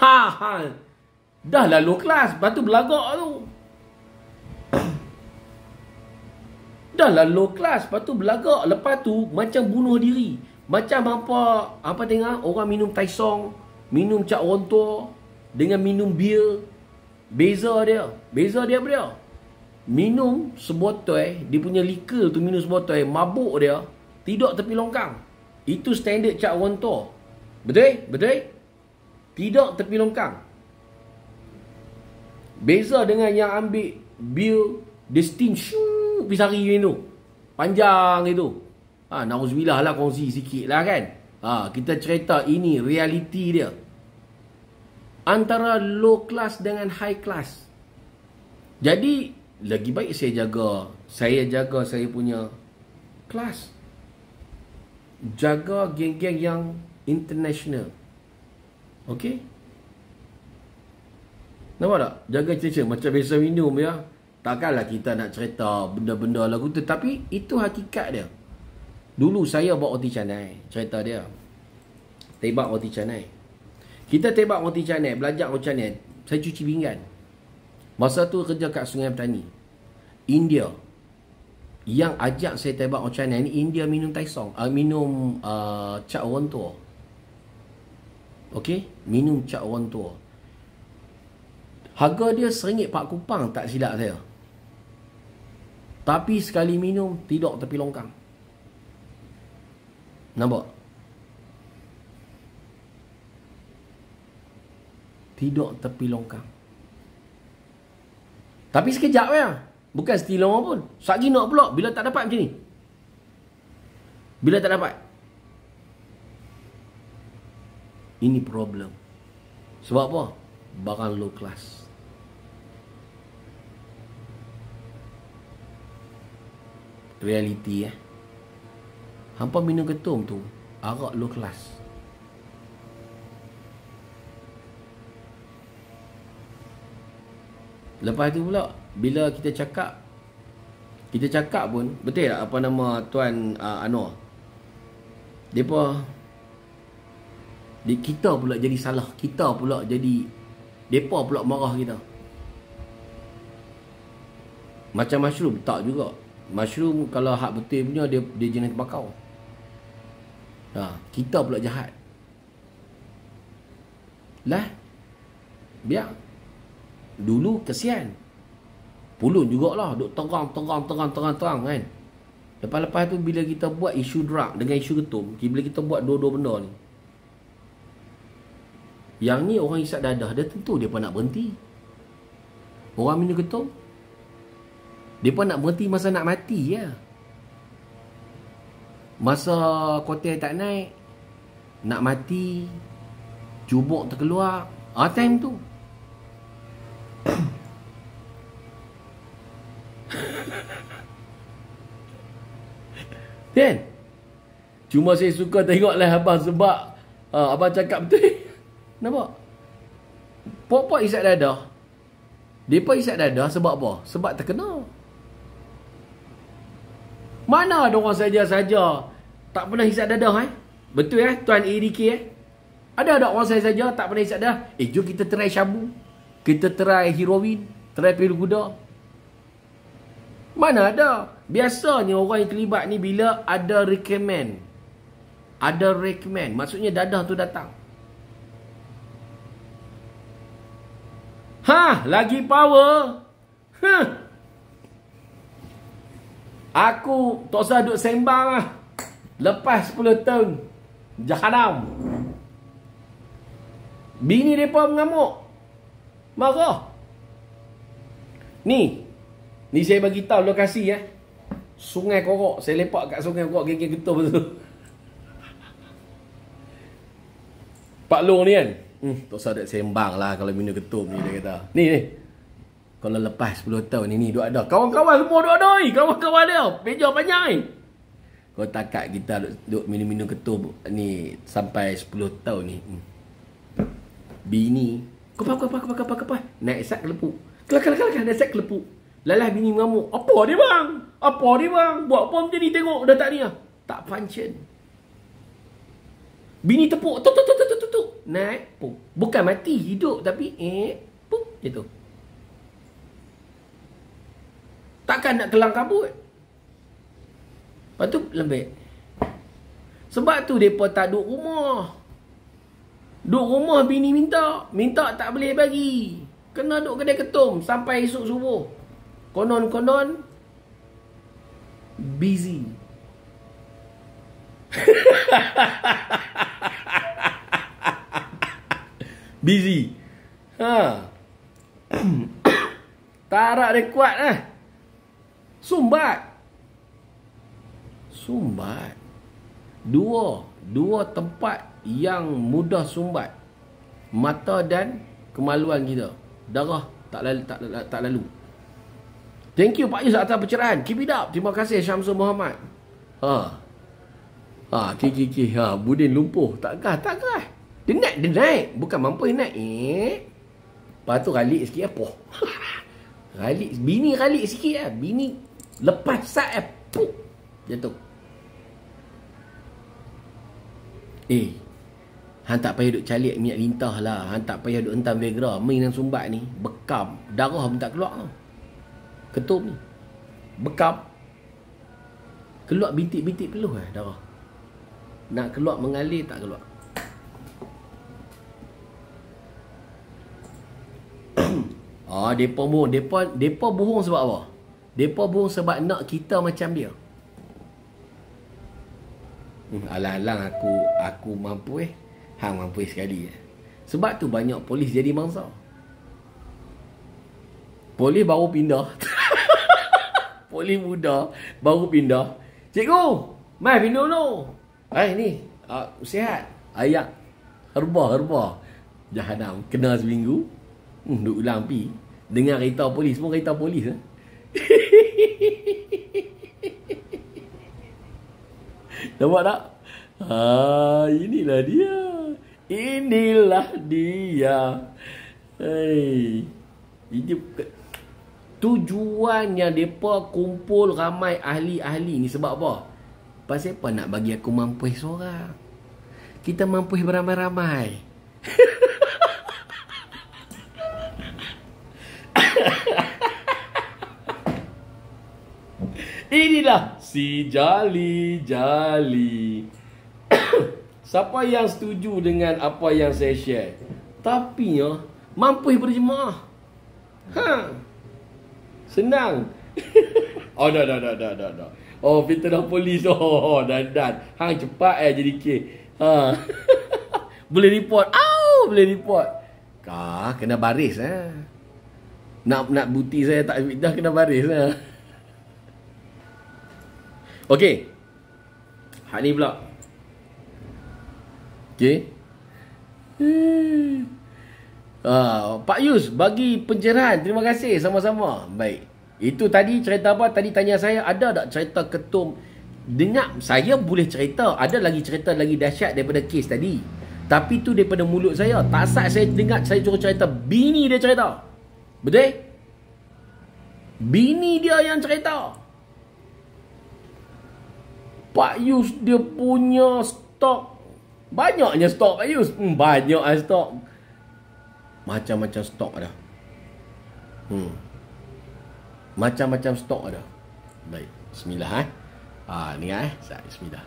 Ha ha. Dah low class. Lepas tu belagak tu. Dah low class. Lepas tu belagak. Lepas tu macam bunuh diri. Macam apa apa tengok orang minum Taisong, minum Cak Rontor dengan minum bir. Beza dia. Beza dia apa dia? Minum sebotol, dia punya liquor tu minum sebotol, mabuk dia, tidak tepi longkang. Itu standard Cak Rontor. Betul? Betul? Tidak tepi longkang. Beza dengan yang ambil bir destin shoo pisari minum. Panjang itu. Ha, Nauzubillah lah kongsi sikit lah kan. Ha, kita cerita ini realiti dia. Antara low class dengan high class. Jadi, lagi baik saya jaga. Saya jaga saya punya kelas. Jaga geng-geng yang international. Okay? Nampak tak? Jaga cerita macam biasa minum ya. Takkanlah kita nak cerita benda-benda lagu tu. Tapi itu hakikat dia. Dulu saya bawa roti canai. Cerita dia. Tebak roti canai. Kita tebak roti canai. Belajar roti canai. Saya cuci pinggan. Masa tu kerja kat Sungai Petani. India. Yang ajak saya tebak roti canai ni India minum Taisong. Uh, minum uh, Cak Orang Tua. Okay? Minum Cak Orang Tua. Harga dia seringgit pak kupang tak silap saya. Tapi sekali minum tidak tepi longkang. Nampak? Tidak tepi longkang. Tapi sekejap ya. Bukan setilong pun. Sagi nak pula bila tak dapat macam ni. Bila tak dapat. Ini problem. Sebab apa? Barang low class. reality eh. Hampa minum ketum tu arak low class. Lepas tu pula bila kita cakap kita cakap pun betul tak apa nama tuan uh, Anwar? Depa di kita pula jadi salah, kita pula jadi depa pula marah kita. Macam mushroom tak juga. Mushroom kalau hak betul punya dia dia jenis bakau. Ha, kita pula jahat. Lah. Biar. Dulu kesian. Pulun jugalah duk terang terang terang terang terang kan. Lepas-lepas tu bila kita buat isu drug dengan isu ketum, bila kita buat dua-dua benda ni. Yang ni orang isap dadah, dia tentu dia pun nak berhenti. Orang minum ketum, dia pun nak berhenti masa nak mati ya. Masa kotel tak naik. Nak mati. Cubuk terkeluar. Ah time tu. Kan? Cuma saya suka tengoklah abang sebab uh, abang cakap betul. Nampak? Pok-pok isap dadah. Pun isap dadah sebab apa? Sebab terkenal. Mana ada orang saja-saja tak pernah hisap dadah eh? Betul eh tuan ADK eh? Ada ada orang saya saja tak pernah hisap dadah. Eh jom kita try syabu. Kita try heroin, try pil kuda. Mana ada? Biasanya orang yang terlibat ni bila ada recommend. Ada recommend. Maksudnya dadah tu datang. Ha, lagi power. Huh. Aku tak usah duduk sembang lah. Lepas 10 tahun. Jahannam. Bini mereka mengamuk. Marah. Ni. Ni saya bagi tahu lokasi ya. Eh. Sungai Korok. Saya lepak kat Sungai Korok. Geng-geng ketua betul. Pak Long ni kan. Hmm, tak usah duduk sembang lah kalau minum ketum ni dia kata. Ni ni. Kalau lepas 10 tahun ini duk ada. Kawan-kawan semua duk ada. Kawan-kawan dia. Meja panjang ni. Kau takat kita duk, duk minum-minum ketum ni sampai 10 tahun ni. Hmm. Bini. Kepas, kepas, kepas, kepas, kepas. Naik sak kelepuk. Kelak, kelak, kelak. Naik sak kelepuk. Lalah bini mengamuk. Apa dia bang? Apa dia bang? Buat apa macam ni tengok dah tak ni lah. Tak function. Bini tepuk. Tuk, tuk, tuk, tuk, tuk, tuk. naik, puk. Bukan mati, hidup tapi eh, puk, gitu. Takkan nak kelang kabut. Lepas tu lembek. Sebab tu mereka tak duduk rumah. Duduk rumah bini minta. Minta tak boleh bagi. Kena duduk kedai ketum sampai esok subuh. Konon-konon. Busy. Busy. Ha. Tarak dia kuat eh. Sumbat. Sumbat. Dua. Dua tempat yang mudah sumbat. Mata dan kemaluan kita. Darah tak lalu. Tak, tak, tak lalu. Thank you Pak Yus atas pencerahan. Keep it up. Terima kasih Syamsul Muhammad. Ha. Ha, kiki. Ha, Budin lumpuh. Takkah? Takkah? Dia naik, dia naik. Bukan mampu dia naik. Eh. Lepas tu ralik sikit apa? ralik. Bini ralik sikit lah. Bini lepas sat eh. Puh. Jatuh. Eh. Han tak payah duk calik minyak lintah lah. Han tak payah duk entam Viagra. Main dan sumbat ni. Bekam. Darah pun tak keluar. Ketum ni. Bekam. Keluar bintik-bintik peluh eh darah. Nak keluar mengalir tak keluar. Ah, depa bohong. Depa depa bohong sebab apa? Depa bohong sebab nak kita macam dia. Hmm, alang-alang aku aku mampu eh. Hang mampu sekali eh. Sebab tu banyak polis jadi mangsa. Polis baru pindah. polis muda baru pindah. Cikgu, mai pindah dulu. Hai ni, uh, sihat. Ayak herba herba. Jahanam kena seminggu. Hmm, duk ulang pi. Dengar kereta polis pun kereta polis eh. Nampak tak? Ha, inilah dia. Inilah dia. Hei. Ini tujuannya depa kumpul ramai ahli-ahli ni sebab apa? Pasal apa nak bagi aku mampu seorang? Kita mampu beramai-ramai. Inilah si Jali Jali. Siapa yang setuju dengan apa yang saya share? Tapi ya, mampu berjemaah. Ha. Senang. oh, dah, dah, dah, dah, dah, dah. Oh, fitnah polis. Oh, dan, dan. Hang cepat eh jadi ke. Ha. boleh report. Au, boleh report. Kah, kena baris eh. Nak nak bukti saya tak dah kena baris eh. Okey. Hak ni pula. Okey. Uh, Pak Yus bagi pencerahan. Terima kasih sama-sama. Baik. Itu tadi cerita apa? Tadi tanya saya ada tak cerita ketum Dengar saya boleh cerita Ada lagi cerita lagi dahsyat daripada kes tadi Tapi tu daripada mulut saya Tak sat saya dengar saya suruh cerita Bini dia cerita Betul? Bini dia yang cerita. Pak Yus dia punya stok. Banyaknya stok Pak Yus. Hmm, Banyak lah stok. Macam-macam stok ada. Hmm. Macam-macam stok ada. Baik Bismillah eh. Ah ni eh. Sat, Bismillah.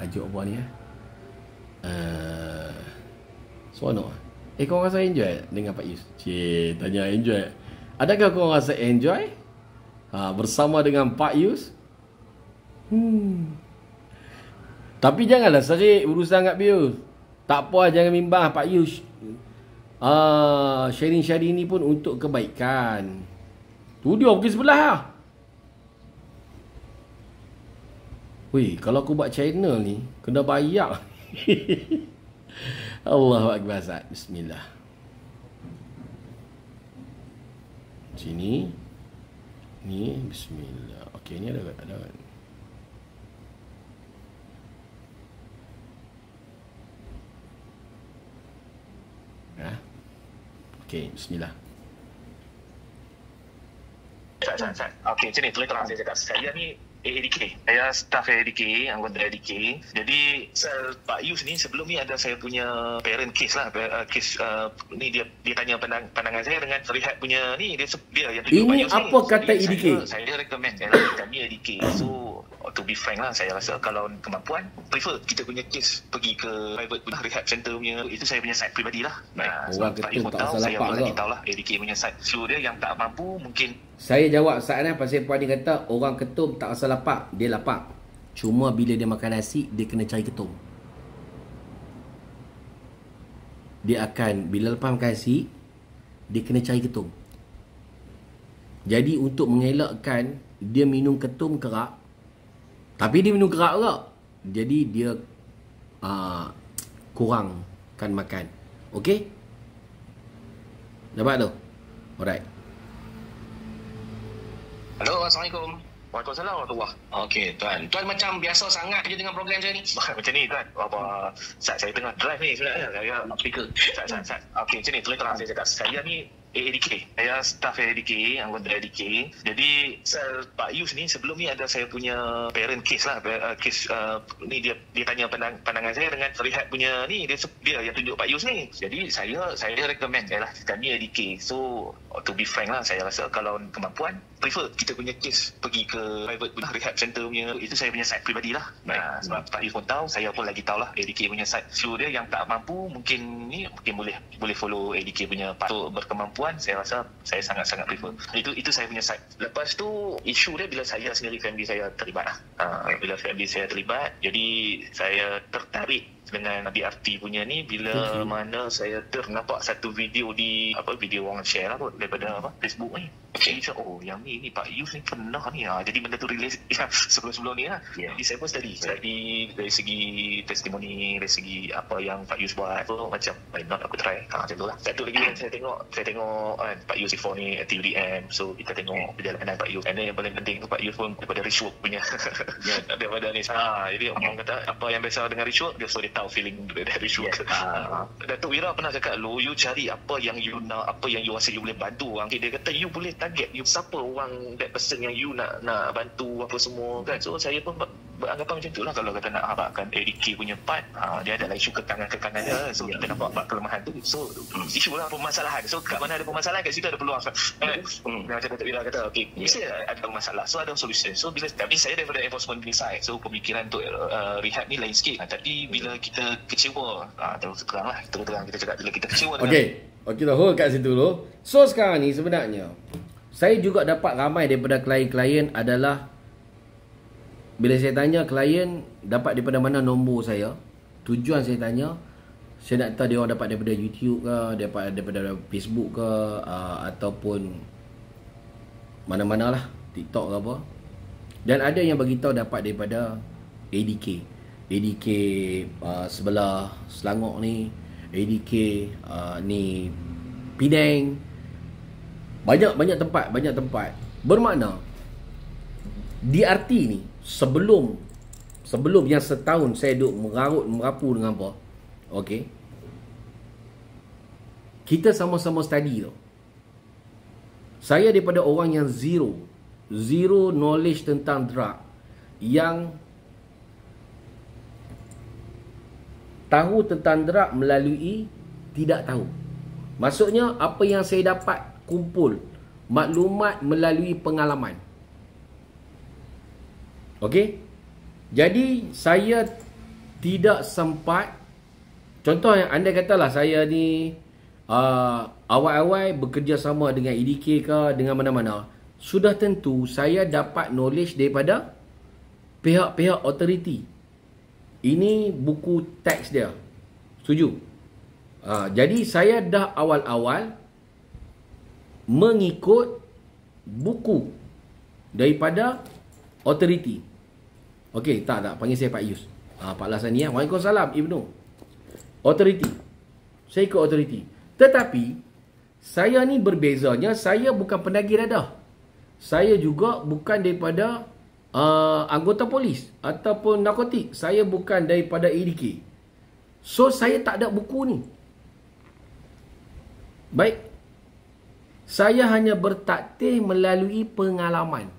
Tajuk apa ni eh? Uh, Seronok Eh kau rasa enjoy dengan Pak Yus? Cik, tanya enjoy Adakah kau rasa enjoy ha, Bersama dengan Pak Yus Hmm. Tapi janganlah serik urusan kat Pius. Tak apa jangan bimbang Pak Yus. Ah, sharing-sharing ni pun untuk kebaikan. Tu dia pergi sebelah lah. Weh, kalau aku buat channel ni, kena bayar. Allahu Akbar Zat. Bismillah. Sini. Ni, bismillah. Okey, ni ada ada. Ha? Okey, bismillah. Okey, macam ni, terang saya cakap. Saya ni AADK. Saya staff AADK, anggota AADK. Jadi sel Pak Yus ni sebelum ni ada saya punya parent case lah. Uh, case uh, ni dia dia tanya pandang, pandangan saya dengan Rehat punya ni dia dia yang Ini apa ni. kata AADK? Saya, saya recommend saya kami AADK. So to be frank lah saya rasa kalau kemampuan prefer kita punya case pergi ke private punya rehab center punya itu saya punya side peribadi lah. Nah, Orang pun tak tahu, saya pun lagi tahu lah AADK punya side. So dia yang tak mampu mungkin Saya jawab saat ni pasal puan ni kata orang ketum tak rasa lapak, dia lapak. Cuma bila dia makan nasi, dia kena cari ketum. Dia akan bila lepas makan nasi, dia kena cari ketum. Jadi untuk mengelakkan dia minum ketum kerak, tapi dia minum kerak juga. Jadi dia uh, kurangkan makan. Okey? Dapat tu? Alright. Halo, Assalamualaikum. Waalaikumsalam warahmatullahi Okey, Tuan. Tuan macam biasa sangat je dengan program saya ni. Macam ni tuan apa, Sat saya tengah drive ni sebenarnya Saya Speaker. Sat, Sat, Sat Okey macam ni terus terang saya cakap Saya ni AADK Saya staff AADK Anggota AADK Jadi sel Pak Yus ni Sebelum ni ada saya punya Parent case lah. Uh, Case uh, Ni dia dia tanya pandang, pandangan saya Dengan Rehat punya ni. Dia dia yang tunjuk Pak Yus ni Jadi saya Saya recommend saya lah Kami AADK So To be frank lah Saya rasa kalau kemampuan Prefer kita punya case Pergi ke private punya Rehab center punya. Itu saya punya side peribadi lah. Nah, sebab Pak Yus pun tahu Saya pun lagi tahu lah ADK punya side So dia yang tak mampu Mungkin ni Mungkin boleh Boleh follow ADK punya part Untuk berkemampuan Saya rasa Saya sangat-sangat prefer. Itu itu saya punya side. Lepas tu Isu dia bila saya sendiri Family saya terlibat lah. Uh, Bila family saya terlibat Jadi Saya tertarik dengan BRT punya ni bila Okay. mana saya ternampak satu video di apa video orang share lah kot daripada apa Facebook ni. Saya oh yang ni ni Pak Yus ni pernah ni ha. Jadi benda tu release ya, sebelum-sebelum ni lah. Ya. Jadi saya pun study. Study dari segi testimoni, dari segi apa yang Pak Yus buat. So macam why not aku try. Ha, macam tu lah. Satu lagi yang saya tengok, saya tengok kan, Pak Yus before ni aktif di M. So kita tengok perjalanan Pak Yus. And then yang paling penting tu Pak Yus pun daripada ritual punya. daripada ni. Ha, jadi orang kata apa yang biasa dengan ritual, dia dia tahu feeling dari ritual. Yes. Datuk Wira pernah cakap lu you cari apa yang you nak apa yang you rasa you boleh bantu. Orang okay, dia kata you boleh target you siapa orang that person yang you nak nak bantu apa semua kan. So saya pun ber- beranggapan macam tu lah. Kalau kata nak harapkan ADK punya part ha, dia ada isu kekangan-kekangan dia. So kita nampak bab kelemahan tu. So isu lah permasalahan. So kat mana ada permasalahan kat situ ada peluang. Kan hmm. macam Datuk Wira kata okay mesti ada masalah. So ada solution. So bila tapi saya daripada enforcement side so pemikiran untuk uh, rehab ni lain sikit. Tapi bila kita kecewa ah terus terang lah terus terang kita cakap bila kita kecewa Okey. Okey kita hold kat situ dulu. So sekarang ni sebenarnya saya juga dapat ramai daripada klien-klien adalah bila saya tanya klien dapat daripada mana nombor saya, tujuan saya tanya saya nak tahu dia orang dapat daripada YouTube ke, dapat daripada Facebook ke uh, ataupun mana-mana lah TikTok ke apa. Dan ada yang bagi tahu dapat daripada ADK. ADK uh, sebelah Selangor ni, ADK uh, ni Penang. Banyak-banyak tempat, banyak tempat. Bermakna DRT ni sebelum sebelum yang setahun saya duk mengarut merapu dengan apa. Okey. Kita sama-sama study tu. Saya daripada orang yang zero zero knowledge tentang drug yang tahu tentang drug melalui tidak tahu. Maksudnya apa yang saya dapat kumpul maklumat melalui pengalaman. Okey? Jadi saya tidak sempat contoh yang anda katalah saya ni uh, awal-awal bekerja sama dengan EDK ke dengan mana-mana sudah tentu saya dapat knowledge daripada pihak-pihak authority. Ini buku teks dia. Setuju? Uh, jadi saya dah awal-awal mengikut buku daripada authority. Okey, tak tak panggil saya Pak Yus. Ah Pak Lasania. Waalaikumsalam Ibnu. Authority. Saya ikut authority. Tetapi saya ni berbezanya saya bukan penagih dadah. Saya juga bukan daripada uh, anggota polis ataupun narkotik. Saya bukan daripada ADK. So saya tak ada buku ni. Baik. Saya hanya bertaktir melalui pengalaman.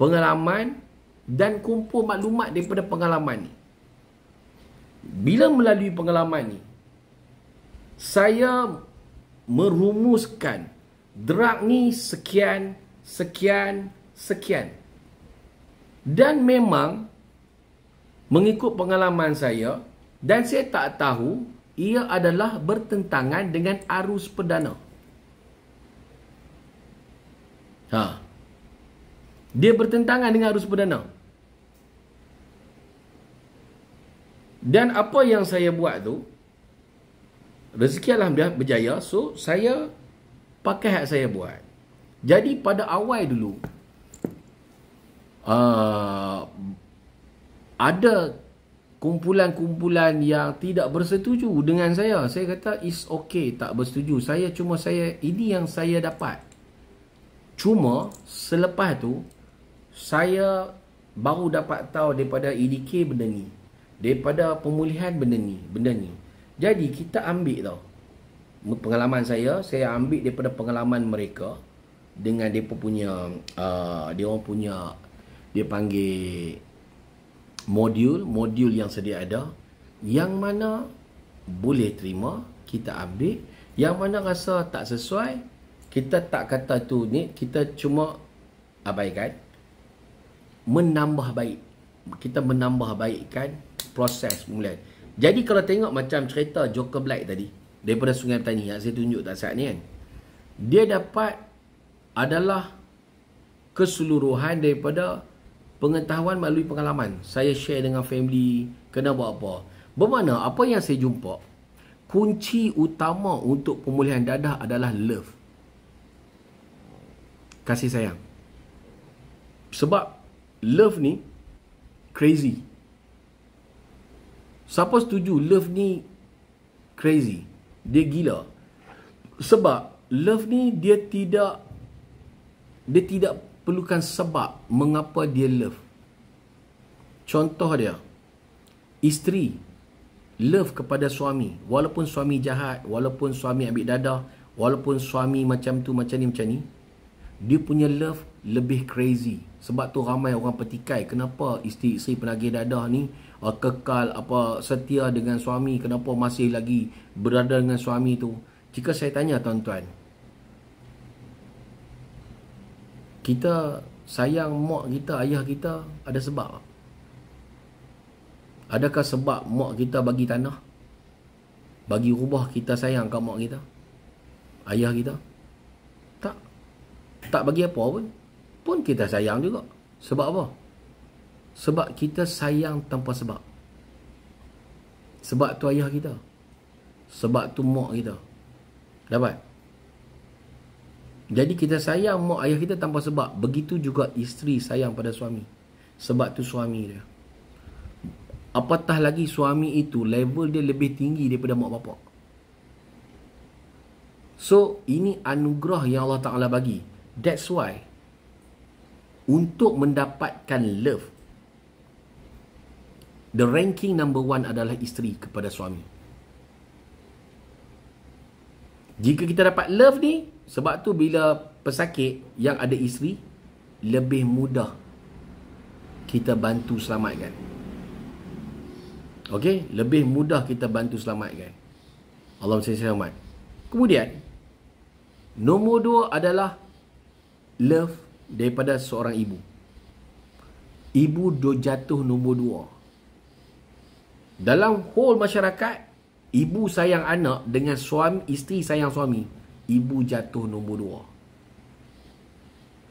pengalaman dan kumpul maklumat daripada pengalaman ni. Bila melalui pengalaman ni, saya merumuskan drug ni sekian, sekian, sekian. Dan memang mengikut pengalaman saya dan saya tak tahu ia adalah bertentangan dengan arus perdana. Ha. Dia bertentangan dengan arus perdana. Dan apa yang saya buat tu rezeki alhamdulillah berjaya so saya pakai hak saya buat. Jadi pada awal dulu uh, ada kumpulan-kumpulan yang tidak bersetuju dengan saya. Saya kata is okay tak bersetuju. Saya cuma saya ini yang saya dapat. Cuma selepas tu saya baru dapat tahu daripada EDK benda ni. Daripada pemulihan benda ni, benda ni. Jadi kita ambil tau. Pengalaman saya, saya ambil daripada pengalaman mereka dengan depa punya uh, dia orang punya dia panggil modul modul yang sedia ada yang mana boleh terima kita ambil yang mana rasa tak sesuai kita tak kata tu ni kita cuma abaikan. Menambah baik. Kita menambah baikkan proses pemulihan jadi kalau tengok macam cerita Joker Black tadi daripada Sungai Petani yang saya tunjuk tak saat ni kan dia dapat adalah keseluruhan daripada pengetahuan melalui pengalaman. Saya share dengan family, kena buat apa. Bermakna apa yang saya jumpa, kunci utama untuk pemulihan dadah adalah love. Kasih sayang. Sebab love ni crazy. Siapa setuju love ni crazy? Dia gila. Sebab love ni dia tidak dia tidak perlukan sebab mengapa dia love. Contoh dia, isteri love kepada suami. Walaupun suami jahat, walaupun suami ambil dadah, walaupun suami macam tu, macam ni, macam ni. Dia punya love lebih crazy. Sebab tu ramai orang petikai. Kenapa isteri-isteri penagih dadah ni uh, kekal apa setia dengan suami. Kenapa masih lagi berada dengan suami tu. Jika saya tanya tuan-tuan, kita sayang mak kita, ayah kita ada sebab? Adakah sebab mak kita bagi tanah? Bagi rumah kita sayang kat mak kita? Ayah kita? Tak. Tak bagi apa pun. Pun kita sayang juga. Sebab apa? Sebab kita sayang tanpa sebab. Sebab tu ayah kita. Sebab tu mak kita. Dapat? Jadi kita sayang mak ayah kita tanpa sebab. Begitu juga isteri sayang pada suami. Sebab tu suami dia. Apatah lagi suami itu level dia lebih tinggi daripada mak bapak. So ini anugerah yang Allah Ta'ala bagi. That's why. Untuk mendapatkan love. The ranking number one adalah isteri kepada suami. Jika kita dapat love ni, sebab tu bila pesakit yang ada isteri lebih mudah kita bantu selamatkan. Okey, lebih mudah kita bantu selamatkan. Allah mesti selamat. Kemudian nombor dua adalah love daripada seorang ibu. Ibu do jatuh nombor dua. Dalam whole masyarakat, ibu sayang anak dengan suami isteri sayang suami ibu jatuh nombor dua.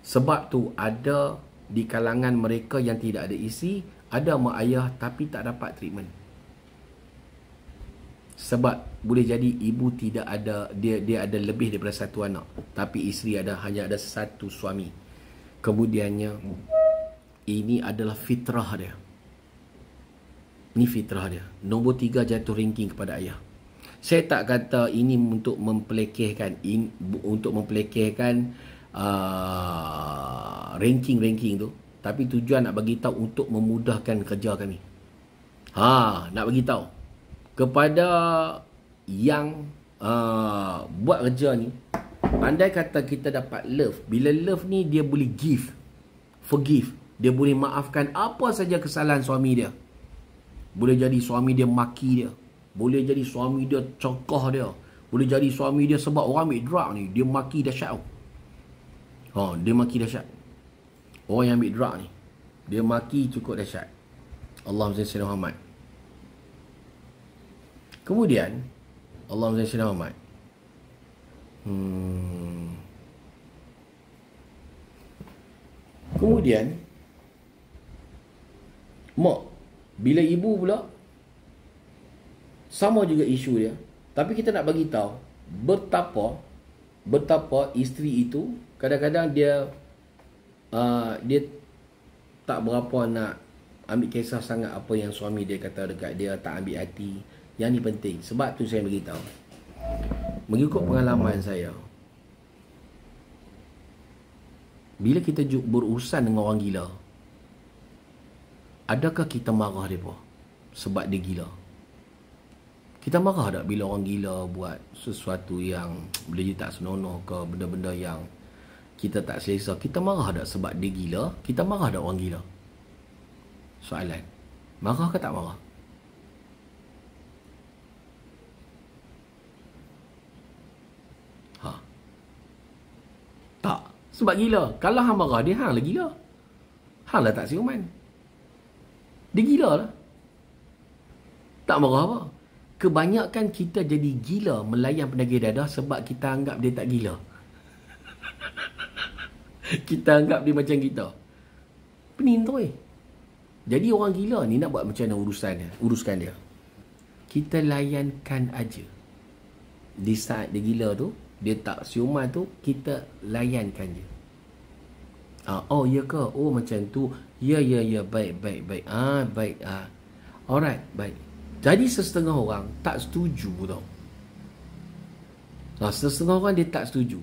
Sebab tu ada di kalangan mereka yang tidak ada isi, ada mak ayah tapi tak dapat treatment. Sebab boleh jadi ibu tidak ada dia dia ada lebih daripada satu anak, tapi isteri ada hanya ada satu suami. Kemudiannya ini adalah fitrah dia. Ini fitrah dia. Nombor tiga jatuh ranking kepada ayah saya tak kata ini untuk mempelekehkan in, untuk mempelekehkan uh, ranking-ranking tu. Tapi tujuan nak bagi tahu untuk memudahkan kerja kami. Ha nak bagi tahu. Kepada yang uh, buat kerja ni andai kata kita dapat love. Bila love ni dia boleh give. Forgive. Dia boleh maafkan apa saja kesalahan suami dia. Boleh jadi suami dia maki dia. Boleh jadi suami dia cokah dia. Boleh jadi suami dia sebab orang ambil drug ni. Dia maki dahsyat. Ha, dia maki dahsyat. Orang yang ambil drug ni. Dia maki cukup dahsyat. Allah SWT Muhammad. Kemudian, Allah SWT Muhammad. Hmm. Kemudian, mak, bila ibu pula, sama juga isu dia. Tapi kita nak bagi tahu betapa betapa isteri itu kadang-kadang dia uh, dia tak berapa nak ambil kisah sangat apa yang suami dia kata dekat dia tak ambil hati. Yang ni penting. Sebab tu saya beritahu. Mengikut pengalaman saya. Bila kita berurusan dengan orang gila. Adakah kita marah dia pun? Sebab dia gila. Kita marah tak bila orang gila buat sesuatu yang boleh tak senonoh ke benda-benda yang kita tak selesa. Kita marah tak sebab dia gila? Kita marah tak orang gila? Soalan. Marah ke tak marah? Ha. Tak. Sebab gila. Kalau hang marah dia, hang lah gila. Hang lah tak siuman. Dia gila lah. Tak marah apa? Kebanyakan kita jadi gila melayan penagih dadah sebab kita anggap dia tak gila. kita anggap dia macam kita. Pening tu eh. Jadi orang gila ni nak buat macam mana urusan dia, uruskan dia. Kita layankan aja. Di saat dia gila tu, dia tak siuman tu, kita layankan je. Ah, oh ya ke? Oh macam tu. Ya ya ya baik baik baik. Ah baik ah. Alright, baik. Jadi sesetengah orang tak setuju tau. Nah, sesetengah orang dia tak setuju.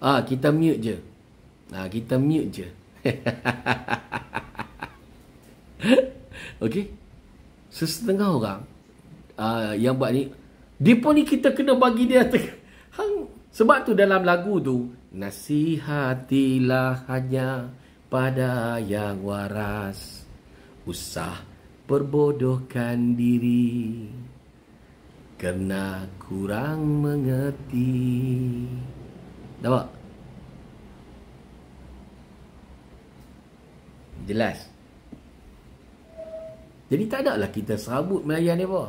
Ah, kita mute je. Ah, kita mute je. Okey. Sesetengah orang uh, yang buat ni dia pun ni kita kena bagi dia hang sebab tu dalam lagu tu nasihatilah hanya pada yang waras usah perbodohkan diri kerana kurang mengerti. Dapat? Jelas. Jadi tak ada lah kita serabut melayan dia apa.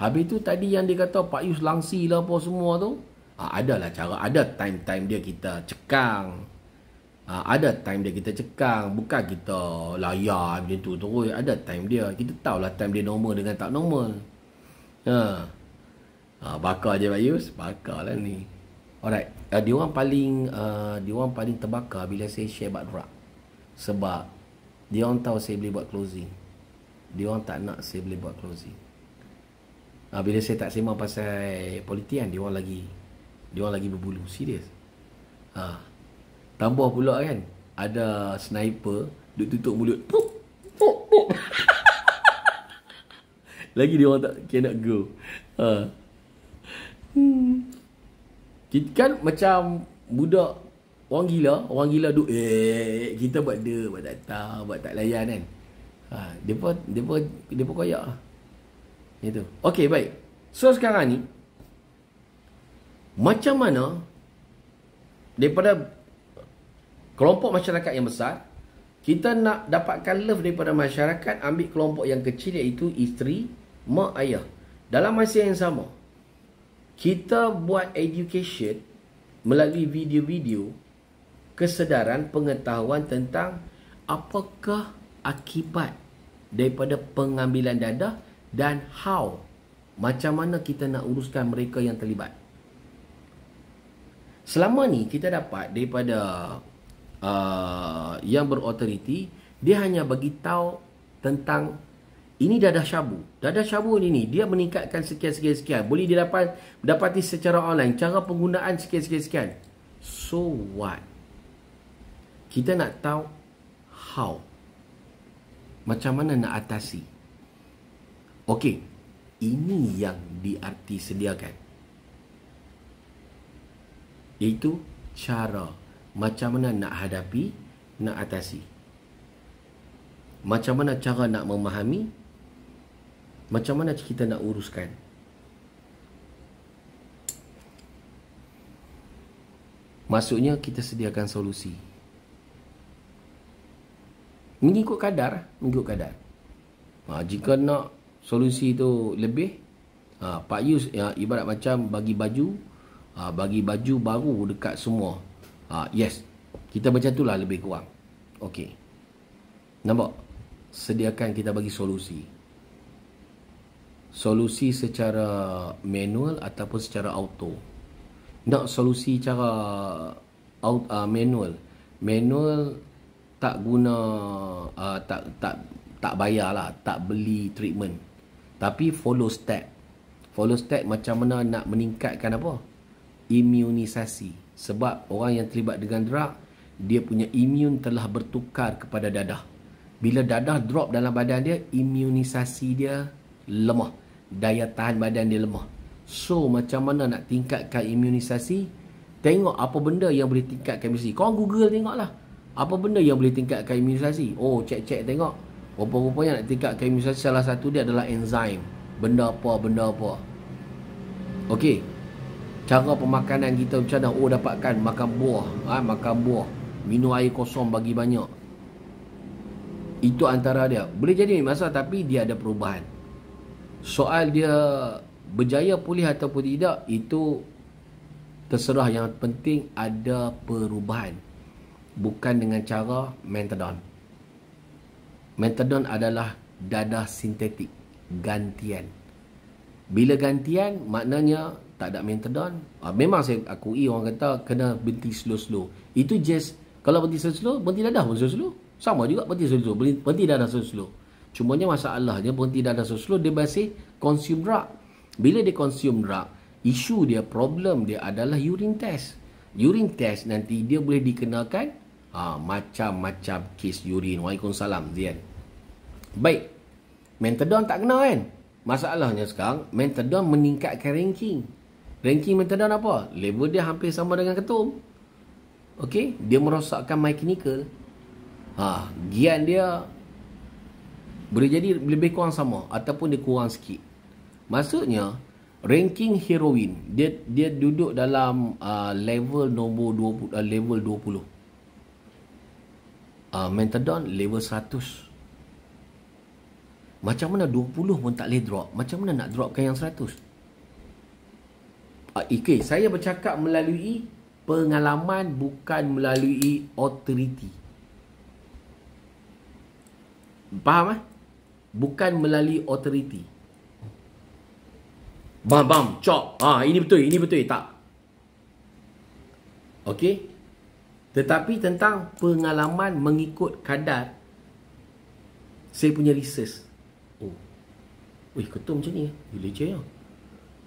Habis tu tadi yang dia kata Pak Yus langsi lah apa semua tu. Ha, adalah cara. Ada time-time dia kita cekang. Ha, ada time dia kita cekang. Bukan kita layar macam tu terus. Ada time dia. Kita tahulah time dia normal dengan tak normal. Ha. Ha, bakar je Pak Yus. Bakar lah ni. Alright. Uh, dia orang paling uh, dia orang paling terbakar bila saya share about drug. Sebab dia orang tahu saya boleh buat closing. Dia orang tak nak saya boleh buat closing. Ha, bila saya tak sembang pasal politian, dia orang lagi dia orang lagi berbulu. Serius. Ha. Tambah pula kan, ada sniper duk tutup mulut. Pup, pup, pup. lagi dia orang tak cannot go. Ha. Hmm. Kan macam budak Orang gila, orang gila duk eh kita buat dia, buat tak tahu, buat tak layan kan. Ha, dia pun dia pun dia pun koyak lah. Itu. Okey, baik. So sekarang ni macam mana daripada kelompok masyarakat yang besar kita nak dapatkan love daripada masyarakat ambil kelompok yang kecil iaitu isteri, mak, ayah. Dalam masa yang sama kita buat education melalui video-video kesedaran pengetahuan tentang apakah akibat daripada pengambilan dadah dan how macam mana kita nak uruskan mereka yang terlibat. Selama ni kita dapat daripada uh, yang berautoriti dia hanya bagi tahu tentang ini dadah syabu. Dadah syabu ni ni dia meningkatkan sekian sekian sekian. Boleh didapat dapati secara online cara penggunaan sekian sekian sekian. So what? kita nak tahu how macam mana nak atasi okey ini yang diarti sediakan iaitu cara macam mana nak hadapi, nak atasi. Macam mana cara nak memahami, macam mana kita nak uruskan. Maksudnya kita sediakan solusi. Mengikut kadar, mengikut kadar. Ha, jika nak solusi itu lebih, ha, Pak Yus ya, ibarat macam bagi baju, ha, bagi baju baru dekat semua. Ha, yes, kita macam itulah lebih kurang. Okey. Nampak? Sediakan kita bagi solusi. Solusi secara manual ataupun secara auto. Nak solusi cara out, uh, manual. Manual tak guna uh, tak tak tak bayar lah, tak beli treatment. Tapi follow step. Follow step macam mana nak meningkatkan apa? Imunisasi. Sebab orang yang terlibat dengan drug, dia punya imun telah bertukar kepada dadah. Bila dadah drop dalam badan dia, imunisasi dia lemah. Daya tahan badan dia lemah. So, macam mana nak tingkatkan imunisasi? Tengok apa benda yang boleh tingkatkan imunisasi. Kau Google tengoklah. Apa benda yang boleh tingkatkan imunisasi? Oh, cek-cek tengok. Rupa-rupanya nak tingkatkan imunisasi salah satu dia adalah enzim. Benda apa, benda apa. Okey cara pemakanan kita macam mana? Oh dapatkan makan buah. Ha, makan buah. Minum air kosong bagi banyak. Itu antara dia. Boleh jadi masalah tapi dia ada perubahan. Soal dia berjaya pulih ataupun tidak itu terserah. Yang penting ada perubahan. Bukan dengan cara metadon metadon adalah dadah sintetik. Gantian bila gantian maknanya tak ada metadon. Uh, memang saya akui orang kata kena berhenti slow-slow. Itu just kalau berhenti slow-slow, berhenti dadah pun slow-slow. Sama juga berhenti slow-slow, berhenti dadah slow-slow. Cumanya masalahnya berhenti dadah slow-slow dia masih consume drug. Bila dia consume drug, isu dia, problem dia adalah urine test. Urine test nanti dia boleh dikenakan ha, macam-macam kes urine. Waalaikumsalam, Zian. Baik. Mentadon tak kena kan? Masalahnya sekarang, Mentadon meningkatkan ranking. Ranking metadon apa? Level dia hampir sama dengan ketum. Okey, dia merosakkan mechanical. Ha, gian dia boleh jadi lebih kurang sama ataupun dia kurang sikit. Maksudnya ranking heroin dia dia duduk dalam uh, level nombor 20 uh, level 20. Uh, metadon level 100. Macam mana 20 pun tak boleh drop? Macam mana nak dropkan yang 100? Okay, saya bercakap melalui pengalaman bukan melalui authority. Faham eh? Bukan melalui authority. Bam bam, cop. Ah, ha, ini betul, ini betul tak? Okey. Tetapi tentang pengalaman mengikut kadar saya punya research. Wih, ketum macam ni eh. Leceh ya.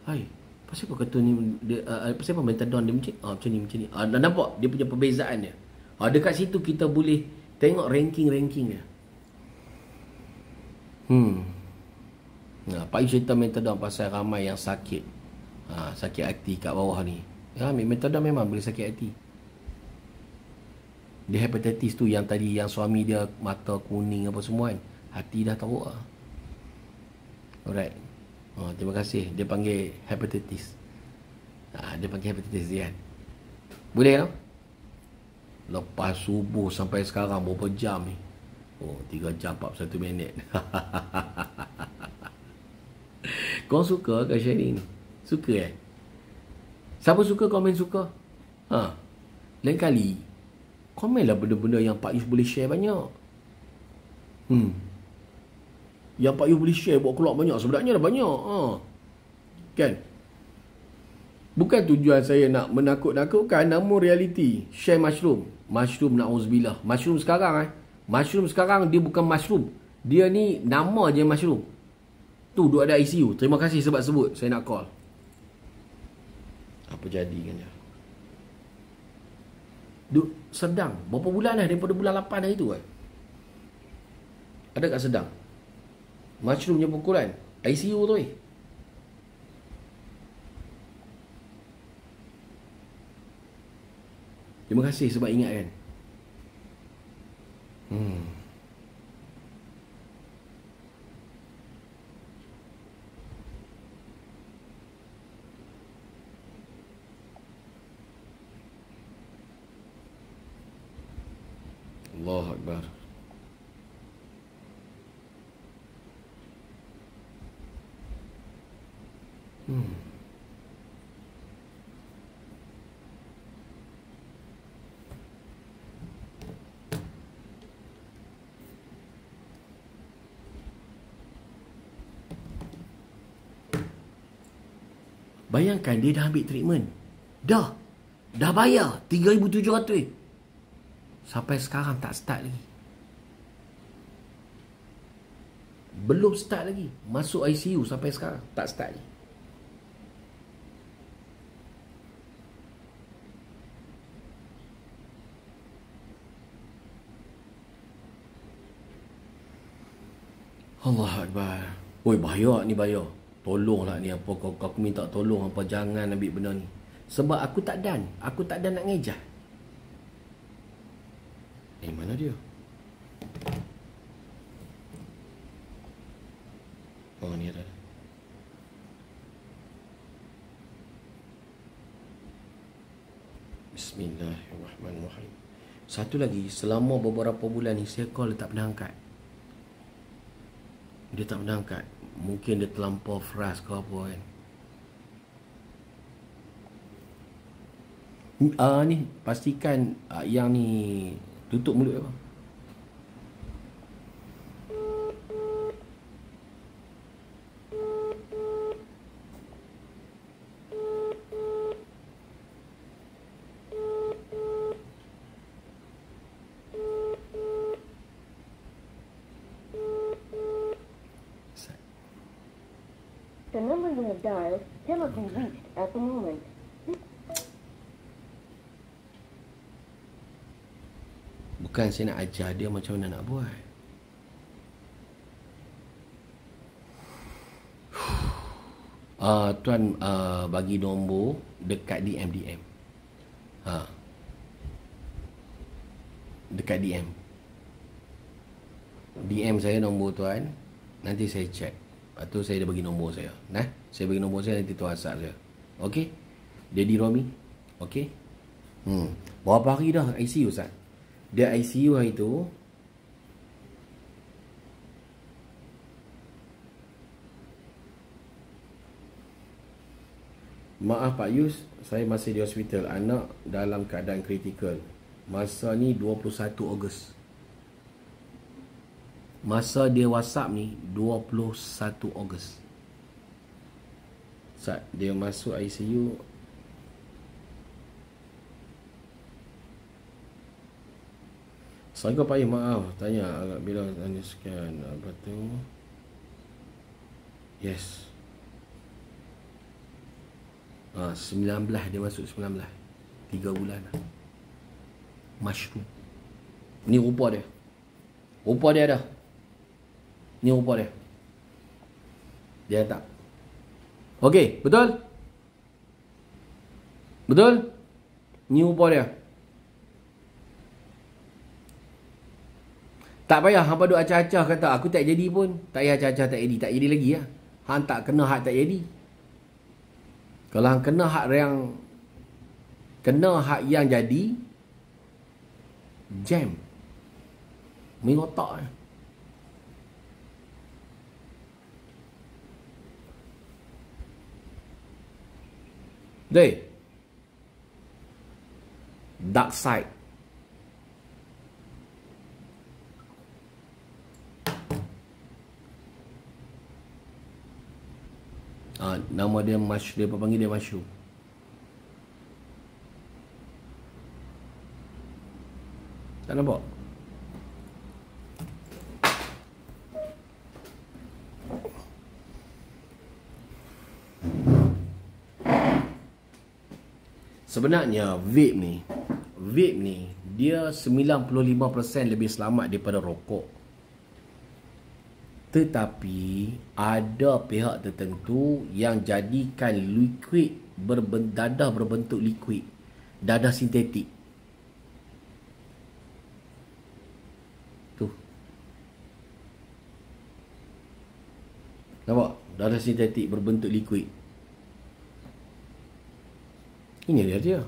Hai. Pasal apa kata ni dia uh, pasal apa metadon dia macam ah macam ni macam ni. Ah dah nampak dia punya perbezaan dia. Ah dekat situ kita boleh tengok ranking-ranking dia. Hmm. Nah, Pak Yus cerita metadon pasal ramai yang sakit. Ha, sakit hati kat bawah ni. Ya, metadon memang boleh sakit hati. Dia hepatitis tu yang tadi yang suami dia mata kuning apa semua kan. Hati dah teruk lah. Alright. Oh, terima kasih. Dia panggil hepatitis. Ha, dia panggil hepatitis dia kan. Boleh kan? Lepas subuh sampai sekarang berapa jam ni? Oh, 3 jam 41 minit. Kau suka ke sharing ni? Suka eh? Siapa suka komen suka? Ha. Lain kali komenlah benda-benda yang Pak Yus boleh share banyak. Hmm. Yang Pak Yu boleh share buat keluar banyak. Sebenarnya dah banyak ha. Kan? Bukan tujuan saya nak menakut-nakutkan Namun realiti. Share mushroom. Mushroom na'uzubillah Mushroom sekarang eh. Mushroom sekarang dia bukan mushroom. Dia ni nama je mushroom. Tu duk ada ICU Terima kasih sebab sebut. Saya nak call. Apa jadi kan ya Duk sedang. Berapa bulan dah Daripada bulan 8 hari tu eh? Ada kat sedang Mushroom punya pukulan ICU tu eh Terima kasih sebab ingatkan. Hmm. Allah Akbar. Hmm. Bayangkan dia dah ambil treatment. Dah. Dah bayar 3700. Sampai sekarang tak start lagi. Belum start lagi. Masuk ICU sampai sekarang tak start lagi. Allah Akbar. Oi bahaya ni bahaya. Tolonglah ni apa kau aku minta tolong apa jangan ambil benda ni. Sebab aku tak dan. Aku tak dan nak ngejah. Eh mana dia? Oh ni ada. Bismillahirrahmanirrahim. Satu lagi, selama beberapa bulan ni saya call tak pernah angkat. Dia tak pernah angkat. Mungkin dia terlampau fras ke apa kan. Uh, ni pastikan uh, yang ni tutup mulut apa. The number you have dialed cannot be reached at the moment. Bukan saya nak ajar dia macam mana nak buat. Uh, tuan uh, bagi nombor dekat DM DM. Ha. Dekat DM. DM saya nombor tuan. Nanti saya check. Lepas tu saya dah bagi nombor saya. Nah, saya bagi nombor saya nanti tuan WhatsApp saya. Okey? Daddy Romi. Okey? Hmm. Berapa hari dah ICU Ustaz? Dia ICU hari tu Maaf Pak Yus, saya masih di hospital. Anak dalam keadaan kritikal. Masa ni 21 Ogos. Masa dia WhatsApp ni 21 Ogos. Saat dia masuk ICU Saya kau payah? Maaf. Tanya agak bila tanya sekian. Apa tu? Yes. Ah, 19 dia masuk 19 3 bulan Mushroom. Ni rupa dia. Rupa dia dah. Ni rupa dia. Dia tak Okey, betul? Betul? Ni rupa dia Tak payah hampa duk acah-acah kata aku tak jadi pun. Tak payah acah-acah tak jadi. Tak jadi lagi lah. Hang tak kena hak tak jadi. Kalau hang kena hak yang kena hak yang jadi jam. Main otak eh. Deh. Dark side. Ha, nama dia Mash dia panggil dia Mashu. Tak nampak? Sebenarnya vape ni Vape ni Dia 95% lebih selamat daripada rokok tetapi ada pihak tertentu yang jadikan liquid berben, dadah berbentuk liquid. Dadah sintetik. Tu. Nampak? Dadah sintetik berbentuk liquid. Ini dia dia.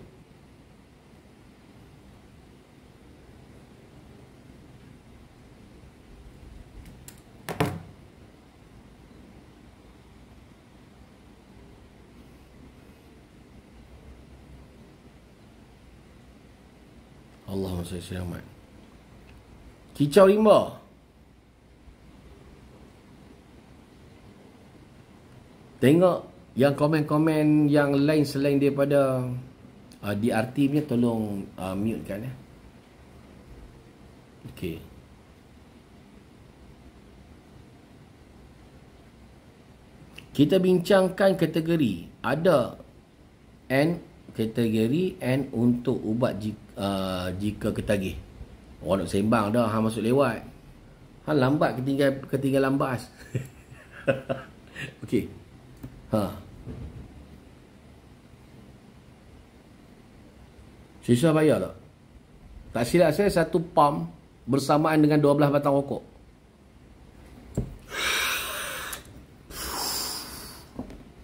Salli selamat. Kicau rimba. Tengok yang komen-komen yang lain selain daripada uh, DRT punya tolong uh, mute kan ya. Okey. Kita bincangkan kategori. Ada N kategori N untuk ubat jika, uh, jika ketagih. Orang nak sembang dah hang masuk lewat. Hang lambat ketinggal ketinggalan bas. Okey. Ha. Sisa bayar tak? Tak silap saya satu pam bersamaan dengan 12 batang rokok.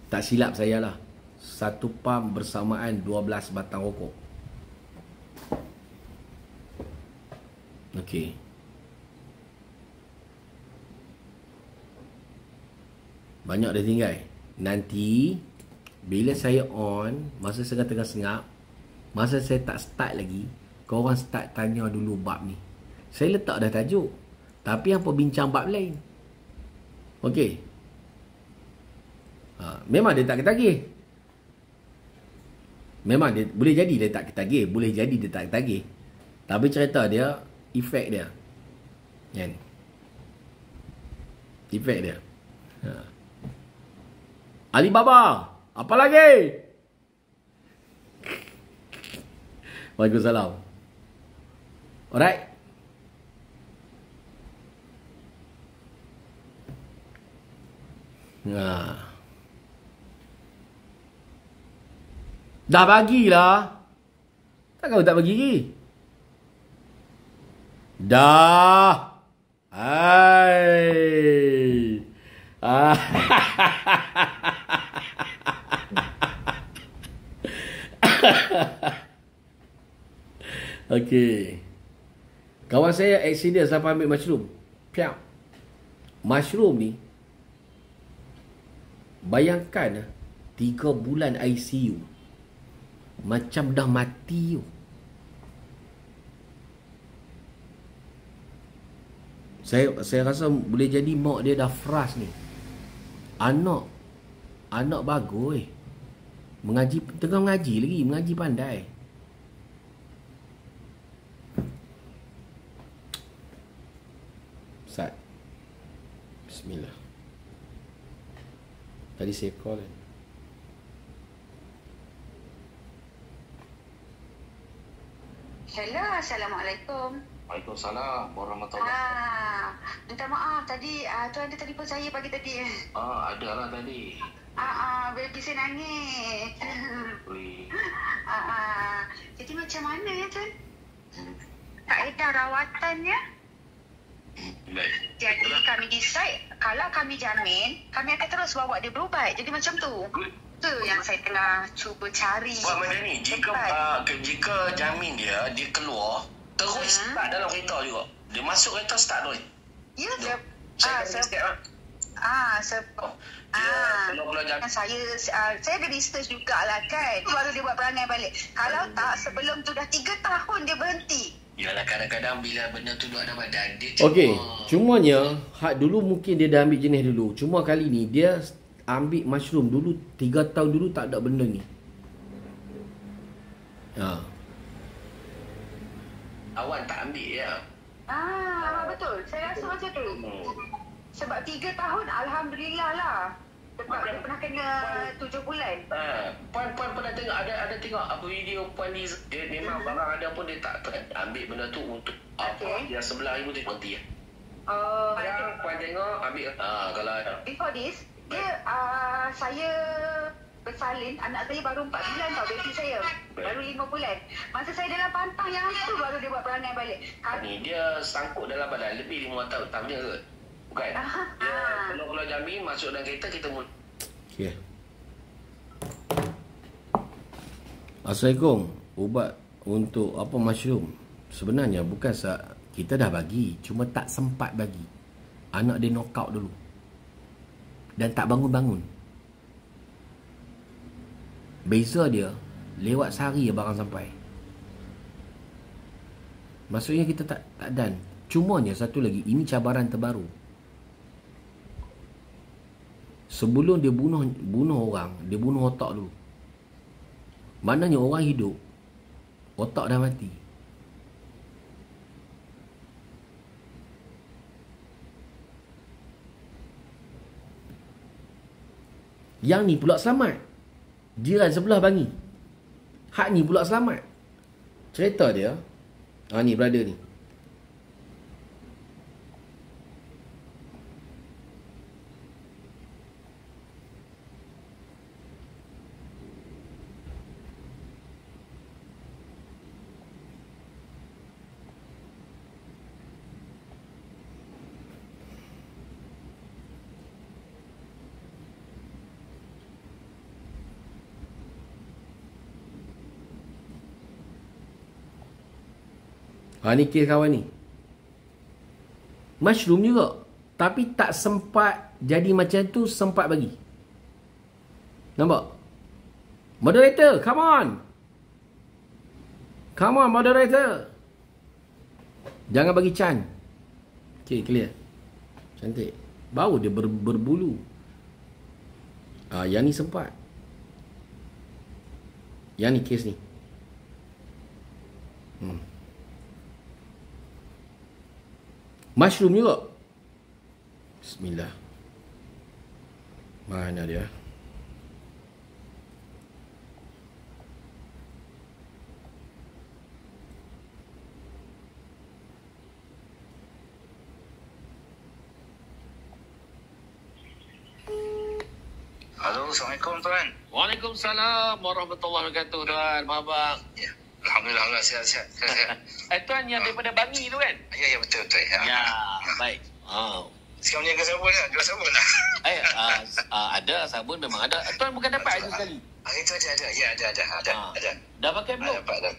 Tak silap saya lah. Satu pam bersamaan 12 batang rokok. Okey. Banyak dah tinggal. Nanti bila saya on, masa saya tengah sengap, masa saya tak start lagi, kau orang start tanya dulu bab ni. Saya letak dah tajuk. Tapi apa bincang bab lain? Okey. Ha, memang dia tak ketagih. Memang dia boleh jadi dia tak ketagih, boleh jadi dia tak ketagih. Tapi cerita dia, efek dia. Kan? Efek dia. Ha. Alibaba. Apa lagi? Waalaikumsalam. Alright. Ha. Dah bagilah. Tak kau tak bagi lagi. Dah. Hai. Ah. Okey. Kawan saya accident sampai ambil mushroom. Piak. Mushroom ni bayangkan 3 bulan ICU. Macam dah mati tu. Saya saya rasa boleh jadi mak dia dah fras ni. Anak anak bagus. Mengaji tengah mengaji lagi, mengaji pandai. Sat. Bismillah. Tadi saya call kan. Hello, Assalamualaikum. Waalaikumsalam warahmatullahi Ah, minta maaf tadi ah, tuan ada telefon saya pagi tadi. Ah, ada lah tadi. Ah, ah baby saya nangis. Ui. ah, ah. Jadi macam mana ya tuan? Kaedah rawatannya? Baik. Jadi kami decide kalau kami jamin, kami akan terus bawa dia berubat. Jadi macam tu. Good. Tu yang saya tengah cuba cari. Buat macam ni, jika uh, jika jamin dia, dia keluar, terus Hmm. start dalam kereta juga. Dia masuk kereta start tu. Ya, se- Saya ah, se- step lah. ah, sebab Dia Ah. kalau kalau jamin, Kan saya uh, saya ada research jugalah kan baru dia buat perangai balik kalau tak sebelum tu dah 3 tahun dia berhenti Yalah kadang-kadang bila benda tu duduk ada badan, dia Okey, cuma- cumanya hak dulu mungkin dia dah ambil jenis dulu. Cuma kali ni dia ambil mushroom dulu 3 tahun dulu tak ada benda ni. Ha. Awan tak ambil ya. ah betul saya rasa macam tu Hmm. sebab 3 tahun alhamdulillah lah sebab dia pernah kena 7 bulan Ha, puan puan pernah tengok ada ada tengok apa video puan ni dia memang barang ada pun dia tak tak ambil benda tu untuk apa Okey. dia sebelah ibu tu berhenti ya. oh Ya, puan tengok ambil ha, kalau ada. before this dia uh, saya bersalin anak saya baru 4 bulan tau baby saya baru 5 bulan masa saya dalam pantang yang tu baru dia buat perangai balik Ni dia sangkut dalam badan lebih 5 tahun tak punya ke? Bukan? Aha. Dia kalau kalau jamin masuk dalam kereta kita mula Okey. Assalamualaikum. Ubat untuk apa mushroom? Sebenarnya bukan sa kita dah bagi, cuma tak sempat bagi. Anak dia knockout dulu. Dan tak bangun-bangun. Beza dia lewat sehari barang sampai. Maksudnya kita tak tak dan. Cumanya satu lagi, ini cabaran terbaru. Sebelum dia bunuh bunuh orang, dia bunuh otak dulu. Maknanya orang hidup, otak dah mati. Yang ni pula selamat. Jiran sebelah bangi. Hak ni pula selamat. Cerita dia. Ha ni brother ni. Ha ni kes kawan ni. Mushroom juga. Tapi tak sempat jadi macam tu sempat bagi. Nampak? Moderator, come on. Come on moderator. Jangan bagi Chan. Okay, clear. Cantik. Bau dia ber, berbulu. Ah, yang ni sempat. Yang ni kes ni. Hmm. Mushroom juga. Bismillah. Mana dia? Halo, Assalamualaikum tuan. Waalaikumsalam warahmatullahi wabarakatuh tuan. Apa abang? Ya. Alhamdulillah, Alhamdulillah sihat, sihat. Eh tuan yang daripada Bangi tu kan? ya, ya, betul, betul. Ya, Ya, baik. Oh. Sekarang ni ke sabun lah, jual sabun lah. Eh, uh, uh, ada sabun memang ada. Tuan bukan dapat itu sekali. Hari tu ada, ada. Ya, ada, ada, ada, Ah. ada. Dah pakai Ah, belum? dapat dah.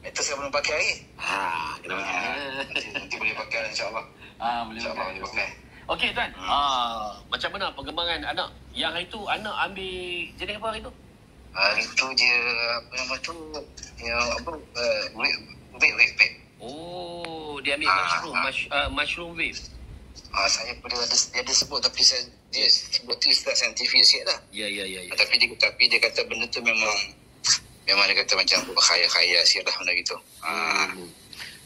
Itu saya belum pakai lagi. Ha, kena Ah, pakai. nanti, nanti boleh pakai lah, insyaAllah. Ah, boleh InsyaAllah pakai. boleh pakai. Okey tuan. Hmm. Ah, macam mana perkembangan anak? Yang hari tu anak ambil jenis apa hari tu? Hari tu dia, apa nama tu, yang apa, uh, wait, wait, wait. Oh, dia ambil Ah, mushroom, ah. mush, uh, mushroom wave. Ah, saya pun dia ada, dia ada sebut tapi saya, dia sebut tu istilah saintifik sikit lah. Ya, ya, ya, ya. Ah, Tapi dia, tapi dia kata benda tu memang, memang dia kata macam khayal-khayal sikit lah benda gitu. Ah, Hmm.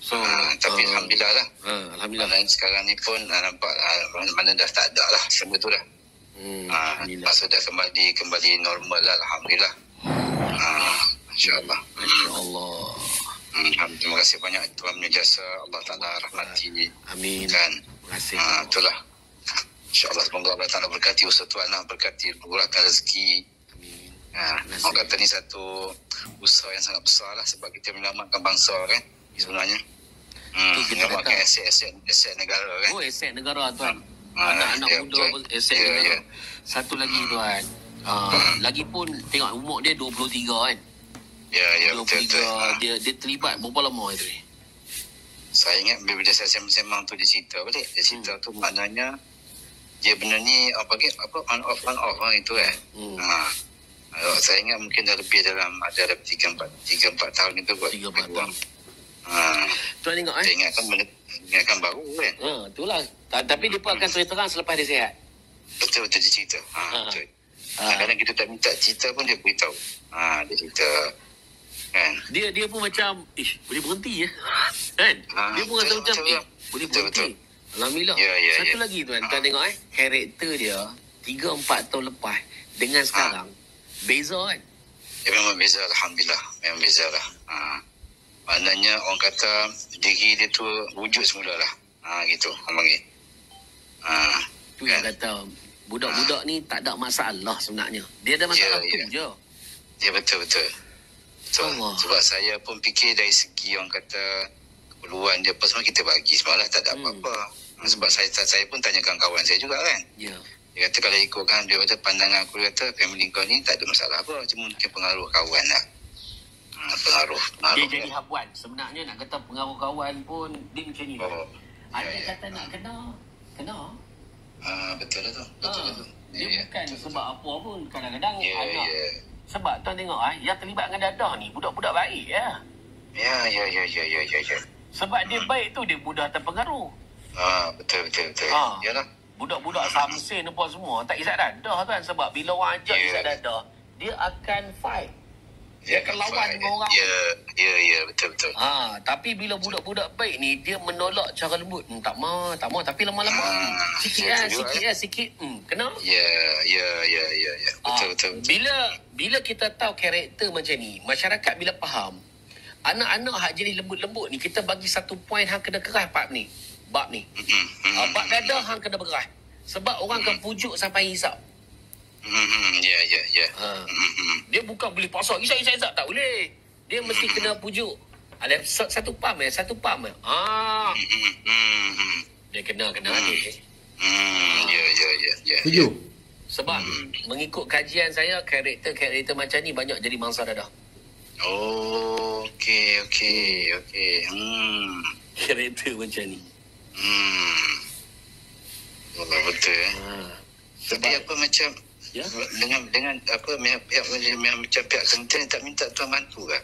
So, Ah, tapi ah, Alhamdulillah lah. ah, alhamdulillah. Sekarang ni pun ah, nampak ah, mana, mana dah tak ada lah semua tu dah. Hmm, Ah, alhamdulillah. masa dah kembali kembali normal lah Alhamdulillah. Ah, InsyaAllah. Masya-Allah. Hmm, terima kasih banyak Tuhan punya jasa. Allah Ta'ala rahmati. Amin. Kan. Terima kasih. Ah, itulah. InsyaAllah semoga Allah Ta'ala berkati usaha Tuhan lah. Berkati, murahkan rezeki. Amin. Ha, orang kata ni satu usaha yang sangat besar lah sebab kita menyelamatkan bangsa kan sebenarnya. Hmm, kita menyelamatkan aset-aset aset negara kan. Oh, aset negara tuan. Ah, Anak-anak ya, muda pun aset Ya, negara. ya. Satu lagi tuan. Ah, lagi pun tengok umur dia 23 kan. Ya, ya, betul, 23 betul. Ha, dia dia terlibat berapa lama itu? saya ingat bila saya sembang-sembang tu dia cerita balik. Dia cerita tu maknanya dia benda ni apa lagi apa on off on off lah itu kan. Hmm. Ha. Uh, saya ingat mungkin dah lebih dalam ada dalam 3 4 3 4 tahun itu kot. Tiga, empat tahun. Ha. Tuan tengok eh. Saya ingat kan benda ingat kan baru kan. Ha, itulah. Ta- Tapi dia pun akan cerita terang selepas dia sihat. Betul betul dia cerita. Ha, Ha. betul. Ha. Kadang-kadang kita tak minta cerita pun dia beritahu. Ha, dia cerita. Kan? Dia dia pun macam, ish, boleh berhenti ya. Kan? Ah, dia pun rasa betul, macam, betul, eh, betul. boleh Betul, berhenti. Alhamdulillah. Ya, ya, Satu ya. lagi tuan, tuan Ah. tengok eh, karakter dia 3 4 tahun lepas dengan sekarang beza kan? Ya memang beza Alhamdulillah. Memang beza lah. Ha. Maknanya orang kata diri dia tu wujud semula lah. Ha, gitu. Orang panggil. Ha. Tu yang kata budak-budak ni tak ada masalah sebenarnya. Dia ada masalah tu ya. je. Ya betul betul. Betul. Allah. Sebab saya pun fikir dari segi orang kata keperluan dia apa semua kita bagi semalah tak ada Hmm. apa-apa. Ha, Ha, sebab saya saya pun tanyakan kawan saya juga kan. Ya. Dia kata kalau ikutkan dia kata pandangan aku dia kata family kau ni tak ada masalah apa. Cuma mungkin pengaruh kawan lah. Ha, pengaruh. pengaruh Dia jadi habuan. Sebenarnya nak kata pengaruh kawan pun dia macam ni. Oh. Ada Ya, ya. kata nak kena. Kena. Ah, betul lah tu. Betul lah tu. Dia Ya, ya. bukan Betul, sebab apa pun. Kadang-kadang Ya, anak. ya. Sebab tuan tengok ah, yang terlibat dengan dadah ni budak-budak baik ya. Ya, ya, ya, ya, ya, ya, ya. Sebab dia baik tu dia mudah terpengaruh. Ah, betul, betul, betul. Ah. Yalah. Budak-budak samsin apa semua tak isap dadah kan sebab bila orang ajak Ya. isap dadah dia akan fight. Dia akan lawan dengan orang. Ya, ya, ya, betul, betul. Ha, tapi bila budak-budak baik ni dia menolak cara lembut. Hmm, tak mau, tak mau tapi lama-lama Ah, sikit lah, sikit lah, sikit. Hmm, kena? Ya, ya, ya, ya, ya. Betul, Ah, betul, betul. Bila bila kita tahu karakter macam ni, masyarakat bila faham, anak-anak hak jenis lembut-lembut ni, kita bagi satu point hang kena keras bab ni. Bab ni. Hmm, hmm, Uh, bab dadah hang kena berkeras. Sebab orang akan pujuk sampai hisap. Hmm, hmm, ya, ya, ya. Ha. Hmm, hmm. Dia bukan boleh paksa hisap, hisap, hisap. Tak boleh. Dia mesti kena pujuk. Ada sa- satu pam ya, satu pam ya. Ah, Hmm, hmm, hmm. dia kena kena adik. Hmm, ya, ya, ya, ya. Setuju? Sebab mengikut kajian saya, karakter-karakter macam ni banyak jadi mangsa dadah. Oh, okey, okey, okey. Hmm. Karakter macam ni. Hmm. Oh, betul eh. Ha. Tapi apa macam Ya? dengan dengan apa pihak pihak macam macam pihak kementerian tak minta tuan bantu ke? Ha,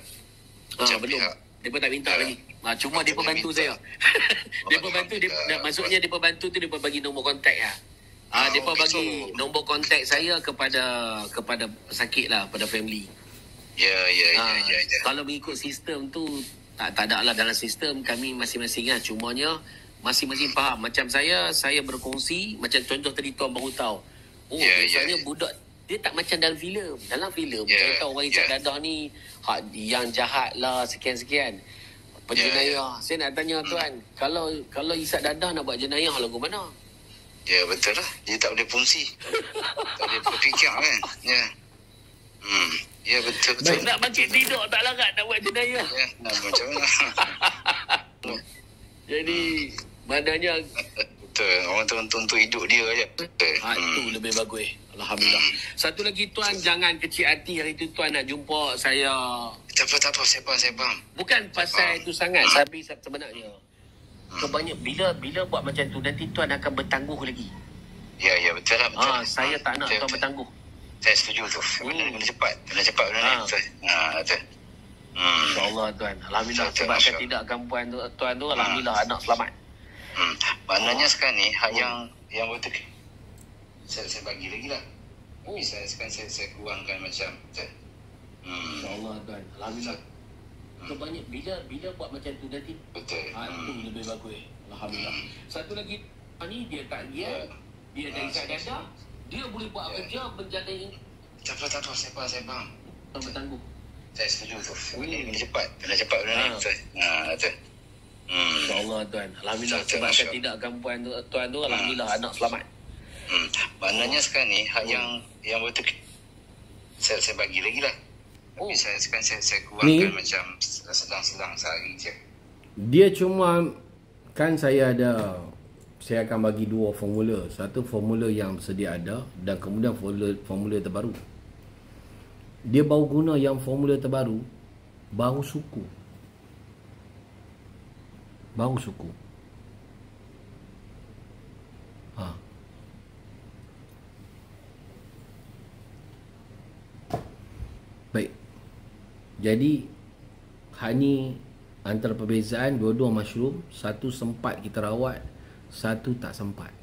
Macam belum. pihak. Dia pun tak minta Ya. lagi. Ha, cuma dia pun bantu minta. saya. dia pun bantu dia, maksudnya dia pun bantu tu dia pun bagi nombor kontak lah. Ah, Ah, dia pun bagi so- nombor kontak saya kepada kepada pesakit lah, pada family. Ya, ya, ya, Ah, ya, ya. Kalau mengikut sistem tu tak tak ada lah dalam sistem kami masing-masing lah. Cumanya masing-masing faham. Macam saya, saya berkongsi macam contoh tadi tuan baru tahu. Oh, Ya, biasanya ya, ya. budak dia tak macam dalam filem. Dalam filem yeah, tahu orang isap ya. dadah ni hak yang jahat lah sekian-sekian. Penjenayah. Saya nak tanya tuan, kalau kalau isap dadah nak buat jenayah lagu mana? Ya, betul lah. Dia tak boleh fungsi. tak boleh berfikir kan. Ya. Hmm. Ya, betul, betul. Nak bangkit tidur tak larat nak buat jenayah. Ya, nah, macam mana? Jadi, maknanya betul. Orang tu untuk, hidup dia je. Betul. Ha, itu Hmm. lebih bagus. Alhamdulillah. Satu lagi tuan jangan kecil hati hari tu tuan nak jumpa saya. Tak apa, tak apa. Saya faham, saya faham. Bukan pasal itu sangat tapi se- sebenarnya. Kebanyak bila bila buat macam tu nanti tuan akan bertangguh lagi. Ya, ya, betul lah. Betul. Ah, saya tak nak Betul, tuan betul. bertangguh. Saya setuju tu. Benda ni kena cepat. Kena cepat benda ni. Ah. Betul. Ha, betul. Hmm. InsyaAllah tuan. Alhamdulillah Masya. tidak tu, tuan tu alhamdulillah anak selamat. Hmm. Maknanya Ah. sekarang ni hak Hmm. yang yang betul saya saya bagi lagi lah. Oh. Saya sekarang saya saya kurangkan macam betul. Hmm. InsyaAllah tuan. Alhamdulillah. Kebanyak bila bila buat macam tu nanti Betul. ha, itu Hmm. lebih bagus. Alhamdulillah. Satu lagi ni dia tak Ya. dia dia dah Ah, ikat saya- dada. Dia boleh buat Ya. kerja menjadi Tak apa, tak apa. Saya faham, saya faham. bertangguh. Saya setuju tu. Benda Hmm. ni kena cepat. Kena cepat benda ni. Ah. Betul. Ha, betul. Hmm. InsyaAllah tuan. Alhamdulillah sebabkan Masya. tidak kampuan tu, tuan tu alhamdulillah anak selamat. Hmm. Maknanya sekarang ni hak Hmm. yang yang betul saya saya bagi lagi lah. Tapi Oh. saya sekarang saya saya Ni? kurangkan macam sedang-sedang sehari je. Dia cuma kan saya ada saya akan bagi dua formula. Satu formula yang sedia ada dan kemudian formula formula terbaru. Dia baru guna yang formula terbaru baru suku. Baru suku. Ha. Baik. Jadi hal ni antara perbezaan dua-dua mushroom, satu sempat kita rawat, satu tak sempat.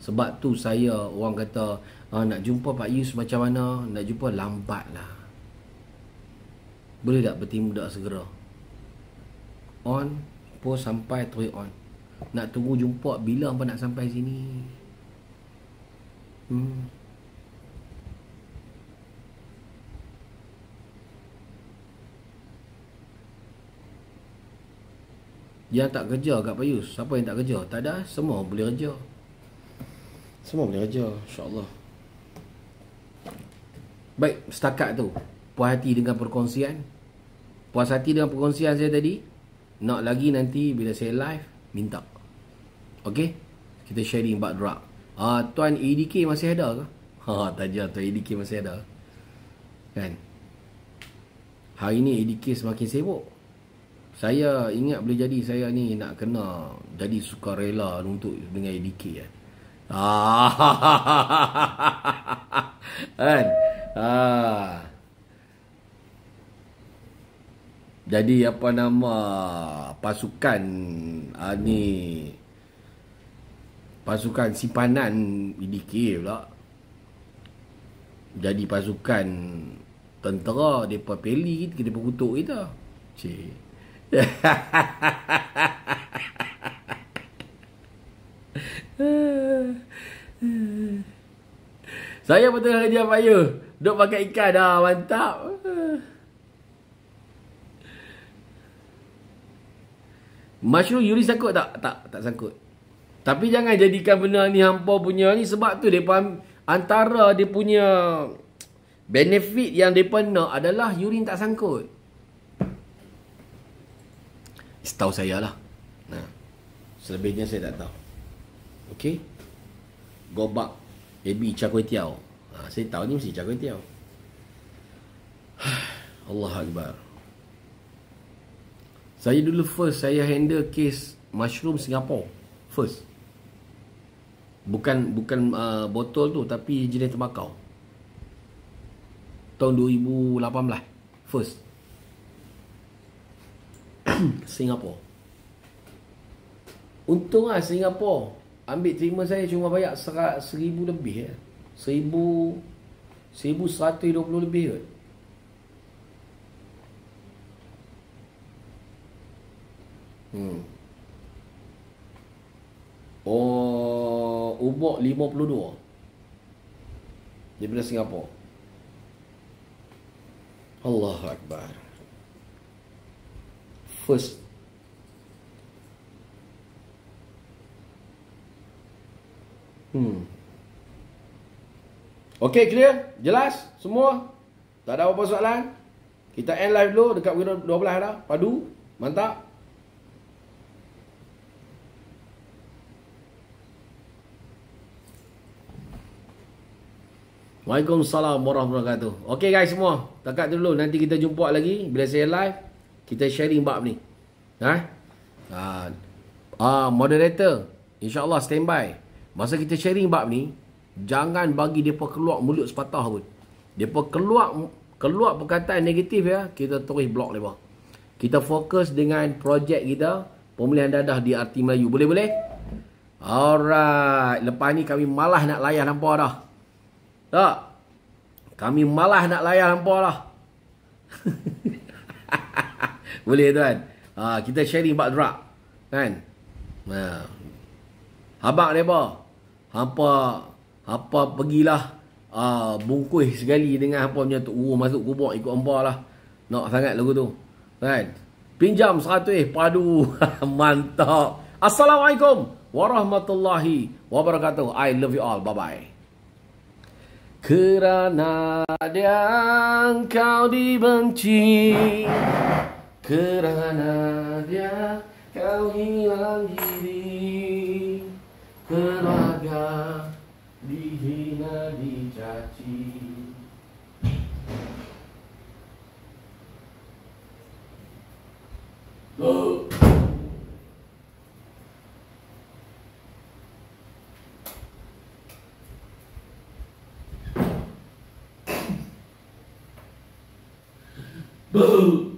Sebab tu saya orang kata ah, nak jumpa Pak Yus macam mana, nak jumpa lambat lah. Boleh tak bertindak segera? On, post sampai terus on. Nak tunggu jumpa bila apa nak sampai sini? Hmm. Yang tak kerja kat Payus Siapa yang tak kerja? Tak ada Semua boleh kerja Semua boleh kerja InsyaAllah Baik Setakat tu Puas hati dengan perkongsian Puas hati dengan perkongsian saya tadi Nak lagi nanti Bila saya live Minta Okay Kita sharing bak drug. Ah, Tuan ADK masih ada ke? Ha, tajam Tuan ADK masih ada. Kan? Hari ni ADK semakin sibuk. Saya ingat boleh jadi saya ni nak kena jadi sukarela untuk dengan ADK kan. Ah. kan? Ah. Jadi apa nama pasukan ah, ni pasukan simpanan EDK pula. Jadi pasukan tentera depa peli kita depa kutuk kita. Cik. Saya betul kerja payah. Duk pakai ikan dah. Mantap. Mushroom Yuri sangkut tak? Tak, tak sangkut. Tapi jangan jadikan benda ni hampa punya ni sebab tu depa antara dia punya benefit yang depa nak adalah urine tak sangkut. Setahu saya lah. Nah. Selebihnya saya tak tahu. Okey. Gobak Ebi Kway Teow. Ha, saya tahu ni mesti Kway Teow. Allah Akbar. Saya dulu first saya handle case mushroom Singapore. First. Bukan bukan uh, botol tu tapi jenis tembakau. Tahun 2018. First. Singapore. Untunglah Singapore ambil terima saya cuma bayar serat seribu lebih ya. Seribu seribu seratus dua puluh lebih kot. Hmm. Oh, ubok 52. Daripada Singapura. Allah Akbar. First Hmm. Okey, clear? Jelas? Semua? Tak ada apa-apa soalan? Kita end live dulu dekat pukul 12 dah. Padu. Mantap. Waalaikumsalam warahmatullahi wabarakatuh. Okey guys semua, takat dulu nanti kita jumpa lagi bila saya live kita sharing bab ni. Ha? Ah, moderator, insya-Allah standby. Masa kita sharing bab ni, jangan bagi depa keluar mulut sepatah pun. Depa keluar keluar perkataan negatif ya, kita terus block depa. Kita fokus dengan projek kita pemulihan dadah di Arti Melayu. Boleh boleh? Alright, lepas ni kami malah nak layan hampa dah. Tak. Kami malah nak layan hampa lah. Boleh tuan. Ha, kita sharing bak drug. Kan? Ha. Habak mereka. Hampa hampa pergilah uh, bungkus sekali dengan hampa punya tu uh, masuk kubur ikut hampa lah. Nak sangat lagu tu. Kan? Pinjam 100 padu. Mantap. Assalamualaikum warahmatullahi wabarakatuh. I love you all. Bye-bye. Kerana dia kau dibenci Kerana dia kau hilang diri Keluarga dihina dicaci Oh. Boom.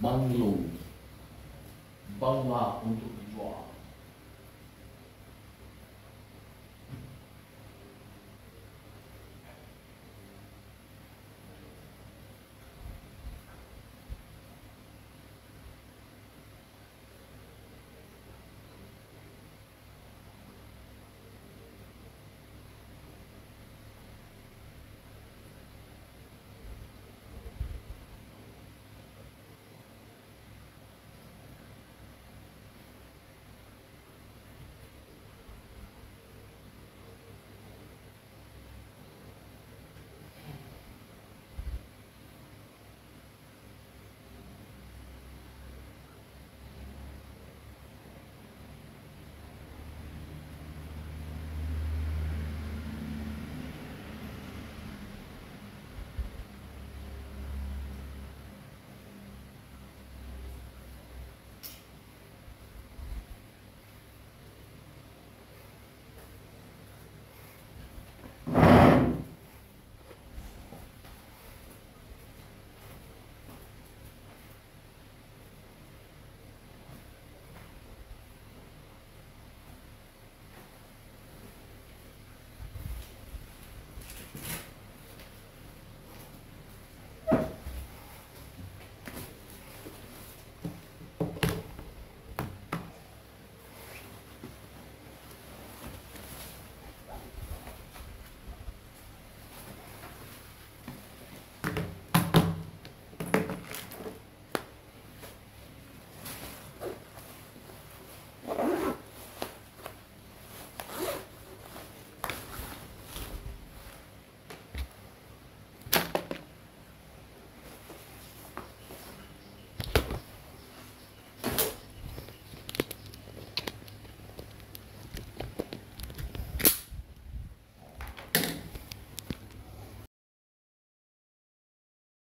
Banglo Bangla